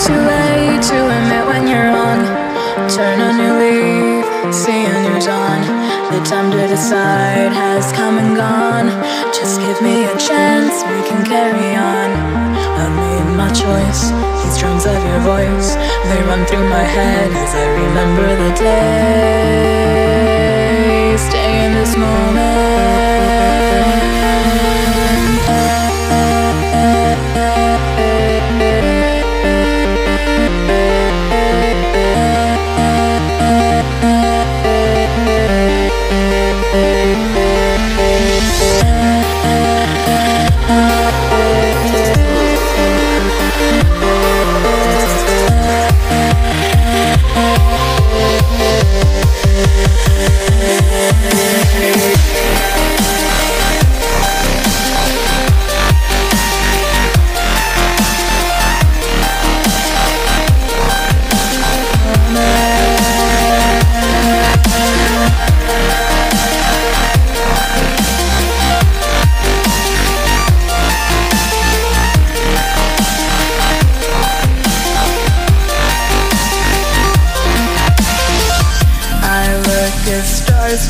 too late to admit when you're wrong. Turn a new leaf, see a new dawn. The time to decide has come and gone. Just give me a chance, we can carry on. I made my choice, these drums of your voice, they run through my head as I remember the day. Stay in this moment.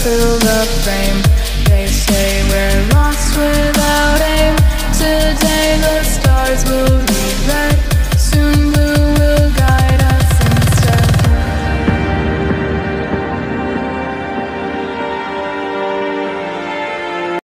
till the